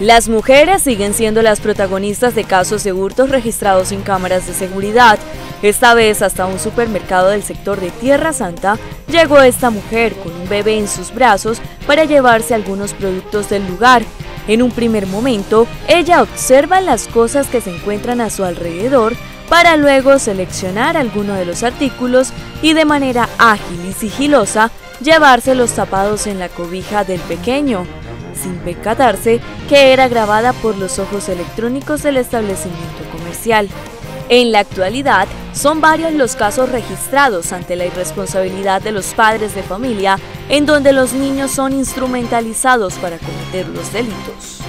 Las mujeres siguen siendo las protagonistas de casos de hurtos registrados en cámaras de seguridad. Esta vez hasta un supermercado del sector de Tierra Santa llegó esta mujer con un bebé en sus brazos para llevarse algunos productos del lugar. En un primer momento, ella observa las cosas que se encuentran a su alrededor para luego seleccionar alguno de los artículos y de manera ágil y sigilosa llevárselos tapados en la cobija del pequeño sin percatarse que era grabada por los ojos electrónicos del establecimiento comercial. En la actualidad, son varios los casos registrados ante la irresponsabilidad de los padres de familia en donde los niños son instrumentalizados para cometer los delitos.